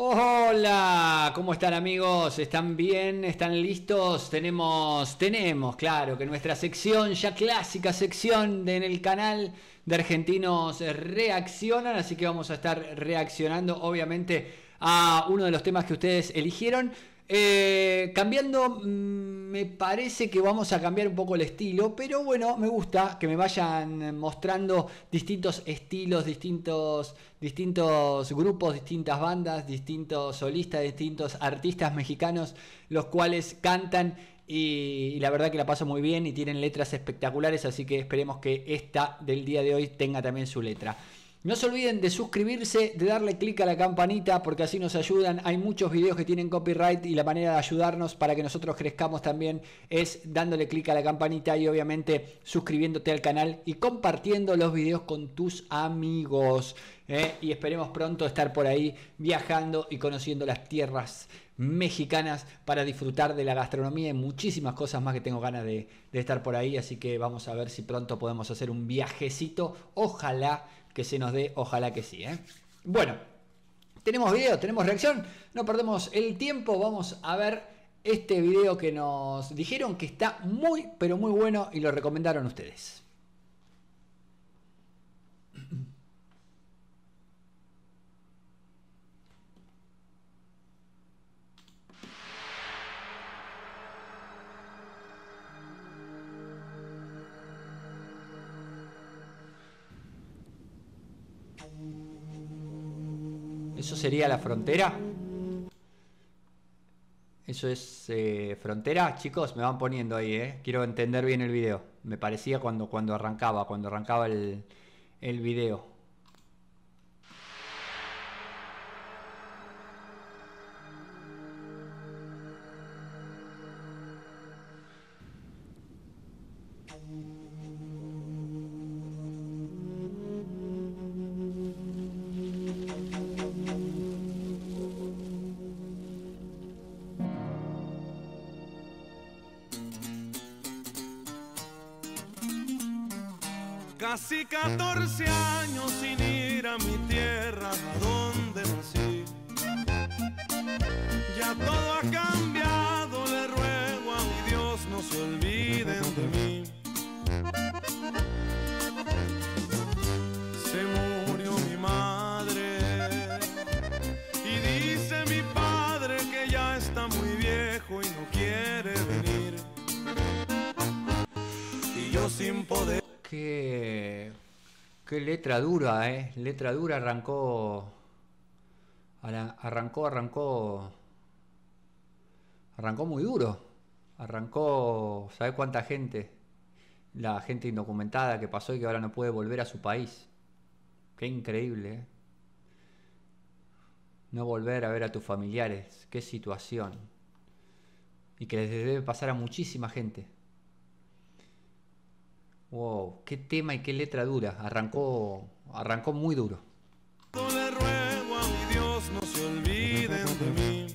Hola, ¿cómo están amigos? ¿Están bien? ¿Están listos? Tenemos, tenemos, claro, que nuestra sección, ya clásica sección de, en el canal de Argentinos Reaccionan, así que vamos a estar reaccionando obviamente a uno de los temas que ustedes eligieron. Eh, cambiando, mm, me parece que vamos a cambiar un poco el estilo, pero bueno, me gusta que me vayan mostrando distintos estilos, distintos, distintos grupos, distintas bandas, distintos solistas, distintos artistas mexicanos, los cuales cantan y, y, la verdad que la paso muy bien y tienen letras espectaculares, así que esperemos que esta del día de hoy tenga también su letra. No se olviden de suscribirse, de darle clic a la campanita porque así nos ayudan. Hay muchos videos que tienen copyright y la manera de ayudarnos para que nosotros crezcamos también es dándole clic a la campanita y obviamente suscribiéndote al canal y compartiendo los videos con tus amigos. ¿eh? Y esperemos pronto estar por ahí viajando y conociendo las tierras mexicanas para disfrutar de la gastronomía y muchísimas cosas más que tengo ganas de, de estar por ahí. Así que vamos a ver si pronto podemos hacer un viajecito. Ojalá que se nos dé, ojalá que sí. ¿eh? Bueno, tenemos video, tenemos reacción, no perdemos el tiempo, vamos a ver este video que nos dijeron que está muy, pero muy bueno y lo recomendaron ustedes. ¿Eso sería la frontera? ¿Eso es eh, frontera? Chicos, me van poniendo ahí, ¿eh? Quiero entender bien el video. Me parecía cuando, cuando arrancaba, cuando arrancaba el, el video. Casi 14 años sin ir a mi tierra, a donde nací. Ya todo ha cambiado, le ruego a mi Dios no se olviden de mí. Se murió mi madre y dice mi padre que ya está muy viejo y no quiere venir. Y yo sin poder Qué, qué letra dura, ¿eh? Letra dura arrancó. Arrancó, arrancó. Arrancó muy duro. Arrancó. ¿Sabe cuánta gente? La gente indocumentada que pasó y que ahora no puede volver a su país. Qué increíble, ¿eh? No volver a ver a tus familiares. Qué situación. Y que les debe pasar a muchísima gente. Wow, qué tema y qué letra dura. Arrancó, arrancó muy duro. Le ruego a mi Dios no se olviden de mí.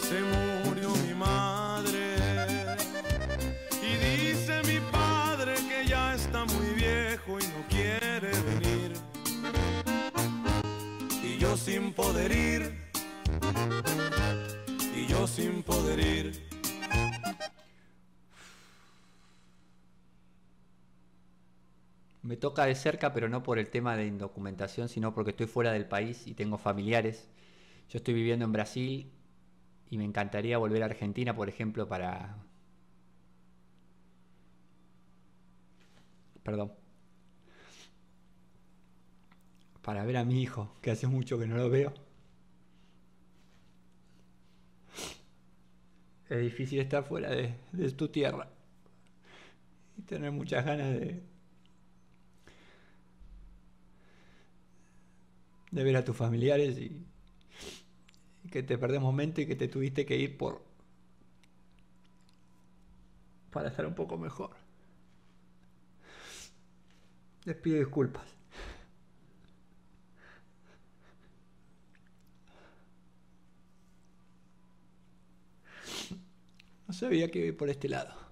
Se murió mi madre y dice mi padre que ya está muy viejo y no quiere venir. Y yo sin poder ir, y yo sin poder ir. Me toca de cerca, pero no por el tema de indocumentación, sino porque estoy fuera del país y tengo familiares. Yo estoy viviendo en Brasil y me encantaría volver a Argentina, por ejemplo, para... Perdón. Para ver a mi hijo, que hace mucho que no lo veo. Es difícil estar fuera de, tu tierra y tener muchas ganas de, de ver a tus familiares y, que te perdés momento y que te tuviste que ir por para estar un poco mejor. Les pido disculpas. No sabía que iba por este lado.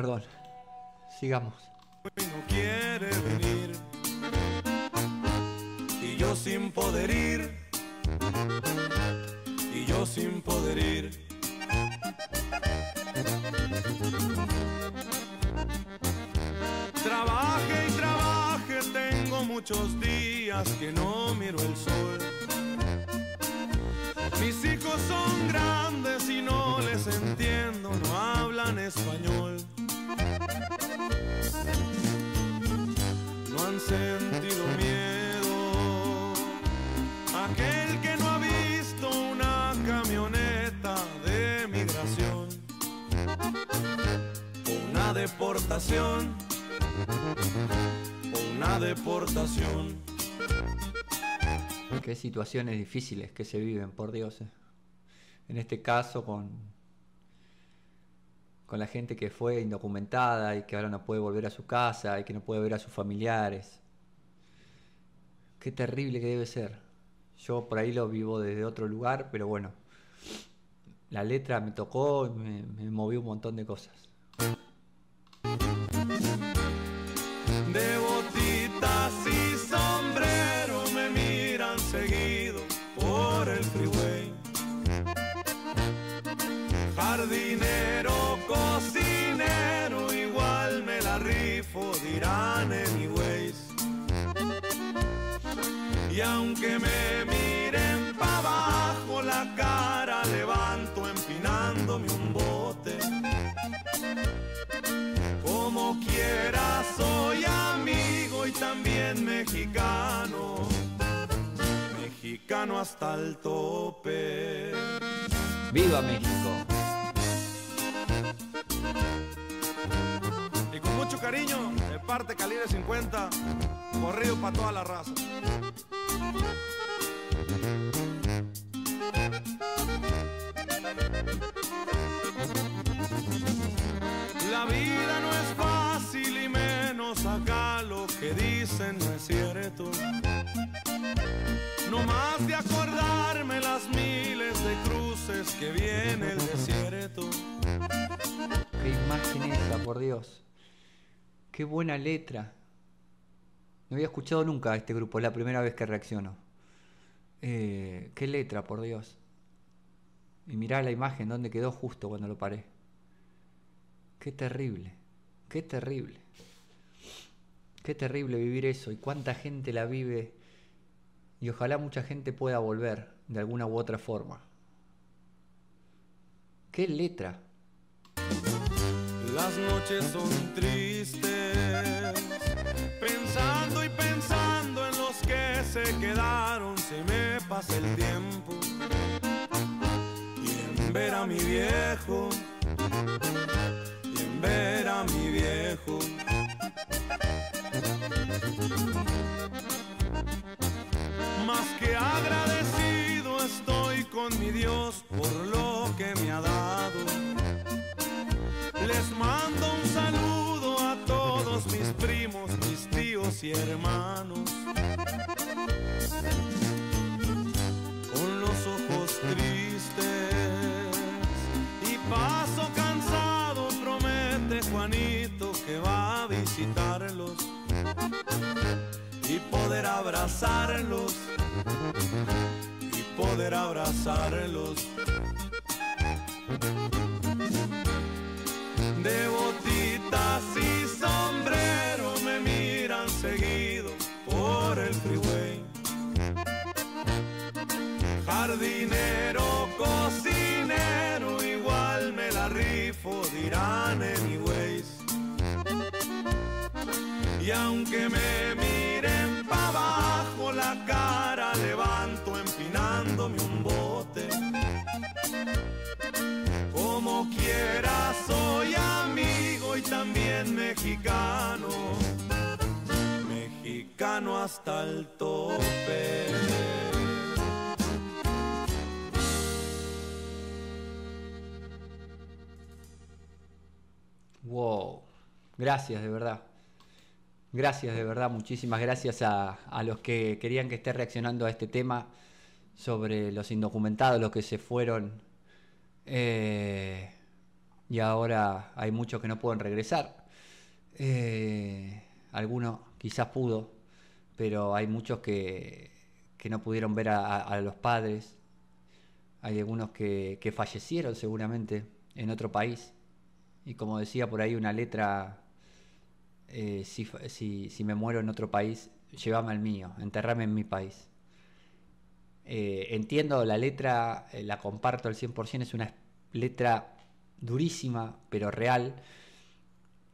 Perdón. Sigamos. No quiere venir. Y yo sin poder ir. Y yo sin poder ir. Trabaje y trabaje, tengo muchos días que no miro el sol. Mis hijos son grandes y no les entiendo, no hablan español. Sentido miedo. Aquel que no ha visto una camioneta de migración. Una deportación. Una deportación. Qué situaciones difíciles que se viven, por Dios. eh. En este caso con, con la gente que fue indocumentada y que ahora no puede volver a su casa y que no puede ver a sus familiares. Qué terrible que debe ser. Yo por ahí lo vivo desde otro lugar, pero bueno, la letra me tocó y me, me movió un montón de cosas. De botitas y sombrero me miran seguido por el freeway. Jardinero, cocinero, igual me la rifo, dirán anyways. Y aunque me miren pa' abajo, la cara levanto empinándome un bote. Como quiera soy amigo y también mexicano, mexicano hasta el tope. ¡Viva México! Y con mucho cariño, de parte calibre 50, corrido para toda la raza. La vida no es fácil y menos acá lo que dicen no es cierto. No más de acordarme las miles de cruces que viene el desierto. ¡Qué imagen esa, por Dios! ¡Qué buena letra! No había escuchado nunca a este grupo, es la primera vez que reacciono. Eh, ¡Qué letra, por Dios! Y mirá la imagen, donde quedó justo cuando lo paré. ¡Qué terrible! ¡Qué terrible! ¡Qué terrible vivir eso! Y cuánta gente la vive. Y ojalá mucha gente pueda volver de alguna u otra forma. ¡Qué letra! Las noches son tristes, pensando y pensando en los que se quedaron, se me pasa el tiempo. Y en ver a mi viejo, y en ver a mi viejo. Más que agradecido estoy con mi Dios por visitarlos y poder abrazarlos y poder abrazarlos. De botitas y sombrero me miran seguido por el freeway. Jardinero, cocinero, igual me la rifo, dirán anyways. Y aunque me miren pa' abajo, la cara levanto empinándome un bote. Como quiera soy amigo y también mexicano, mexicano hasta el tope. Wow. Gracias, de verdad. Gracias, de verdad. Muchísimas gracias a, a los que querían que esté reaccionando a este tema sobre los indocumentados, los que se fueron. Eh, y ahora hay muchos que no pueden regresar. Eh, algunos quizás pudo, pero hay muchos que, no pudieron ver a, los padres. Hay algunos que, fallecieron seguramente en otro país. Y como decía por ahí una letra, eh, si, me muero en otro país, llévame al mío, enterrame en mi país. Eh, entiendo la letra, la comparto al 100%, es una letra durísima, pero real.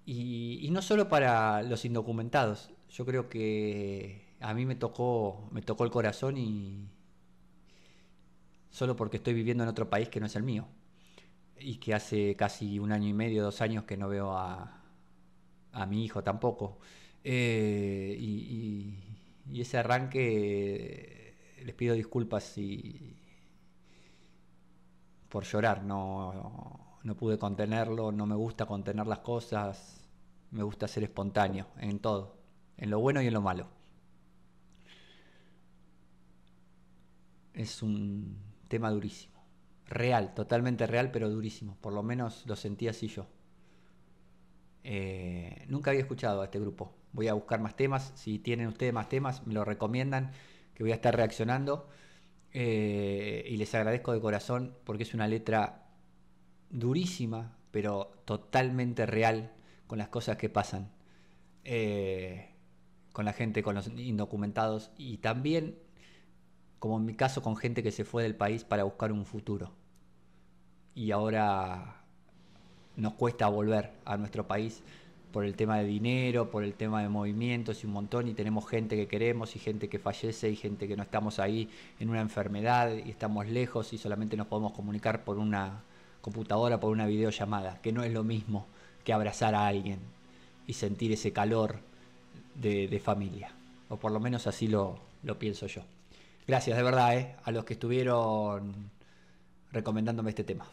Y, no solo para los indocumentados. Yo creo que a mí me tocó, me tocó el corazón y solo porque estoy viviendo en otro país que no es el mío. Y que hace casi un año y medio, dos años que no veo a, a mi hijo tampoco. Eh, y, ese arranque les pido disculpas y, por llorar, no, no pude contenerlo, no me gusta contener las cosas, me gusta ser espontáneo en todo, en lo bueno y en lo malo. Es un tema durísimo, real, totalmente real, pero durísimo, por lo menos lo sentí así yo. Eh, nunca había escuchado a este grupo. Voy a buscar más temas. Si tienen ustedes más temas, me lo recomiendan, que voy a estar reaccionando. Eh, y les agradezco de corazón porque es una letra durísima, pero totalmente real con las cosas que pasan eh, con la gente, con los indocumentados y también, como en mi caso, con gente que se fue del país para buscar un futuro. Y ahora nos cuesta volver a nuestro país por el tema de dinero, por el tema de movimientos y un montón, y tenemos gente que queremos y gente que fallece y gente que no estamos ahí en una enfermedad y estamos lejos y solamente nos podemos comunicar por una computadora por una videollamada, que no es lo mismo que abrazar a alguien y sentir ese calor de, familia. O por lo menos así lo, lo pienso yo. Gracias de verdad eh, a los que estuvieron recomendándome este tema.